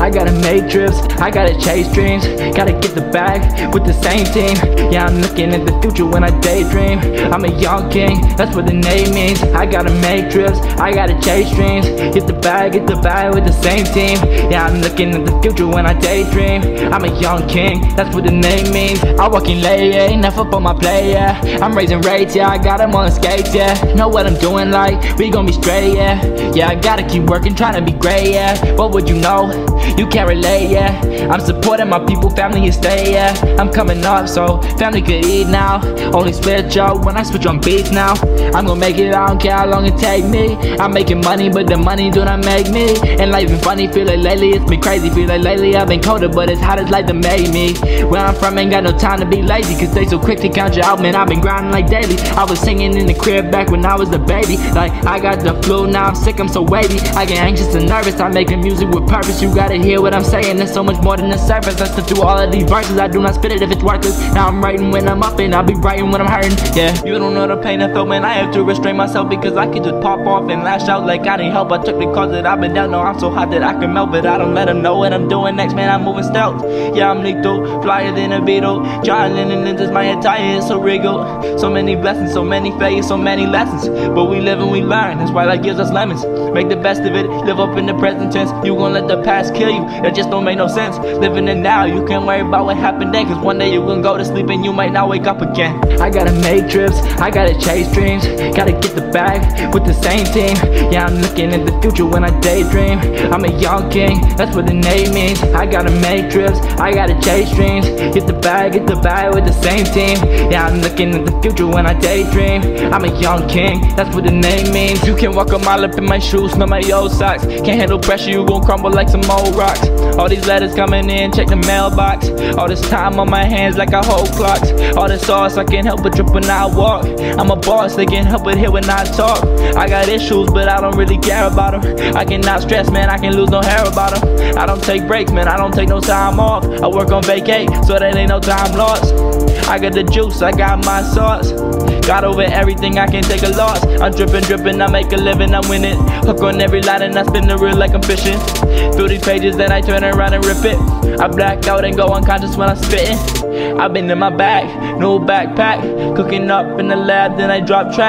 I gotta make trips, I gotta chase dreams Gotta get the bag with the same team. Yeah, I'm looking at the future when I daydream. I'm a young king, that's what the name means. I gotta make trips, I gotta chase dreams. Get the bag, get the bag with the same team. Yeah, I'm looking at the future when I daydream. I'm a young king, that's what the name means. I walk in late, yeah, enough up on my play, yeah. I'm raising rates, yeah, I got them on skates, yeah. Know what I'm doing, like, we gon' be straight, yeah. Yeah, I gotta keep working, trying to be great, yeah. What would you know? You can't relate, yeah. I'm supporting my people, family is stay, yeah. I'm coming up, so family could eat now. Only switch up when I switch on beats now. I'm gonna make it, I don't care how long it take me. I'm making money, but the money do not make me. And life been funny, feel like lately it's been crazy Feel like lately. I've been colder, but it's hot as life that made me. Where I'm from ain't got no time to be lazy Cause they so quick to count you out, man. I've been grinding like daily. I was singing in the crib back when I was a baby. Like I got the flu, now I'm sick, I'm so wavy. I get anxious and nervous, I'm making music with purpose. You gotta hear what I'm saying, there's so much more than the surface Listen through all of these verses, I do not spit it if it's worthless. Now I'm writing when I'm up and I'll be writing when I'm hurting, yeah. You don't know the pain I felt, man, I have to restrain myself Because I could just pop off and lash out like I need help. I took the cause that I've been down, no, I'm so hot that I can melt But I don't let them know what I'm doing next, man, I'm moving stealth. Yeah, I'm lethal, flyer than a beetle. Giant and lenses, my entire is so regal. So many blessings, so many failures, so many lessons. But we live and we learn, that's why life gives us lemons. Make the best of it, live up in the present tense. You gon' let the past kill you, that just don't make no sense. Living in now, you can't worry about what happened then. Cause one day you gon' go to sleep and you might not wake up again. I gotta make trips, I gotta chase dreams. Gotta get the bag with the same team. Yeah, I'm looking at the future when I daydream. I'm a young king, that's what the name means. I gotta make trips, I gotta chase dreams. Get the bag, get the bag with the same team. Yeah, I'm looking at the future when I daydream. I'm a young king, that's what the name means. You can walk a mile up in my shoes, smell my old socks. Can't handle pressure, you gon' crumble like some old rocks. All these letters coming in, check the mailbox. All this time on my hands like I hold clocks All this sauce, I can't help but drip when I walk. I'm a boss, they can't help but hear when I talk. I got issues, but I don't really care about them I cannot stress, man, I can lose no hair about them I don't take breaks, man, I don't take no time off. I work on vacate, so that ain't no time lost I got the juice, I got my sauce. Got over everything, I can't take a loss. I'm dripping, dripping, I make a living, I win it. Hook on every line and I spin the reel like I'm fishing. Through these pages, then I turn around and rip it. I black out and go unconscious when I'm spitting. I've been in my bag, no backpack. Cooking up in the lab, then I drop track